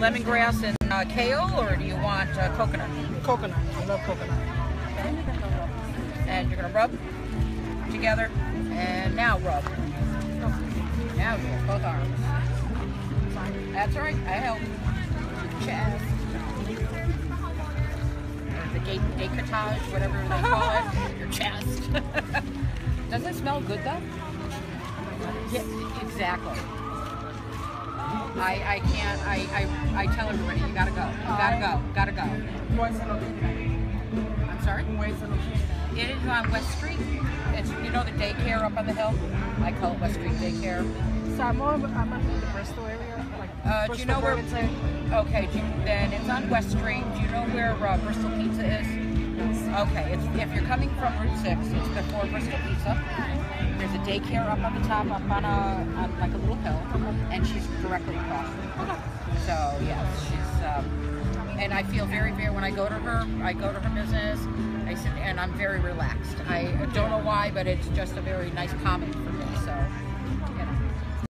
lemongrass and uh, kale, or do you want uh, coconut? Coconut. I love coconut. And you're gonna rub together, and now rub. Now do it, both arms. That's all right. I help. Chest. Or the gate, decolletage, whatever they call it. Your chest. Does it smell good though? Yeah, exactly. I, I can't, I, I, I tell everybody, you gotta go, you gotta go, gotta go. I'm sorry? It is on West Street. It's, you know the daycare up on the hill? I call it West Street Daycare. So I'm more, I'm in the Bristol area. Like, Uh, do you know where, okay, do you- then it's on West Street. Do you know where uh, Bristol Pizza is? Okay, it's, if you're coming from Route 6, it's before Bristol Pizza. Daycare up on the top, up on a, on like a little hill, and she's directly across. So, yeah, she's, um, and I feel very, very, when I go to her, I go to her business, I sit and I'm very relaxed. I don't know why, but it's just a very nice calming for me,